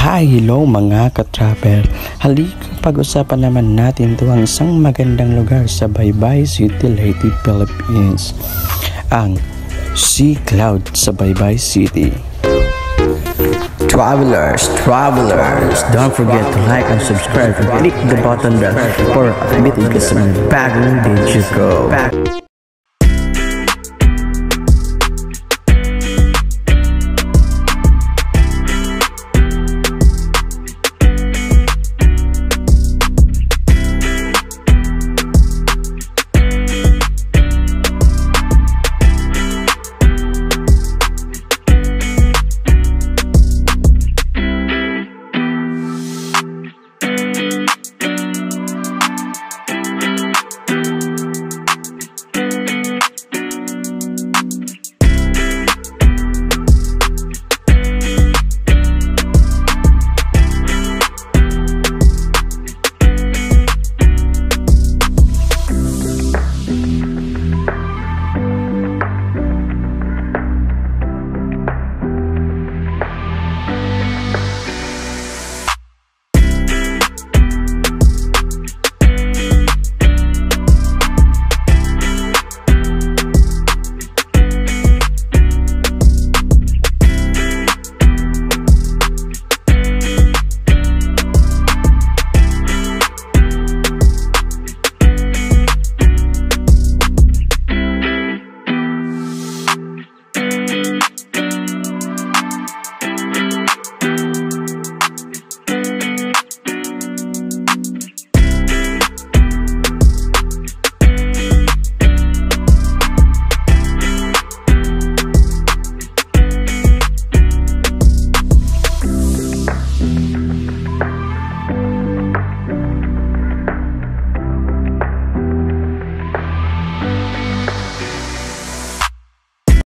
Hi, hello mga ka-travel. Halika pag-usapan naman natin to ang isang magandang lugar sa Baybay City, Leyte, Philippines. Ang Sea Cloud sa Baybay City. Travelers, travelers, don't forget to like and subscribe and click the button bell for updated ka sa mga bagong videos ko.